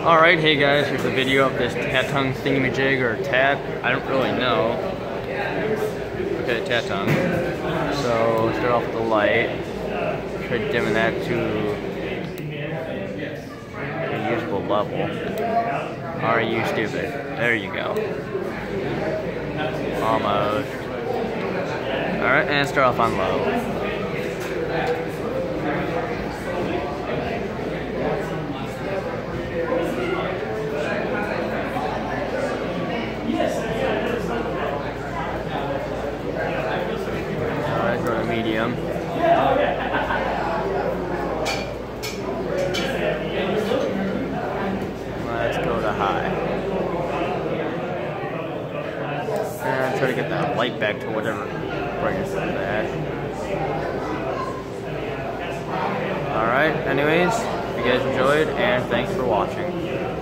Alright, hey guys, here's a video of this Tatung thingamajig or tat. I don't really know. Okay, Tatung. So, start off with the light. Try dimming that to a usable level. Are you stupid? There you go. Almost. Alright, and start off on low. Medium. Let's go to high. And try to get that light back to whatever brightness it's at. Alright, anyways, if you guys enjoyed, and thanks for watching.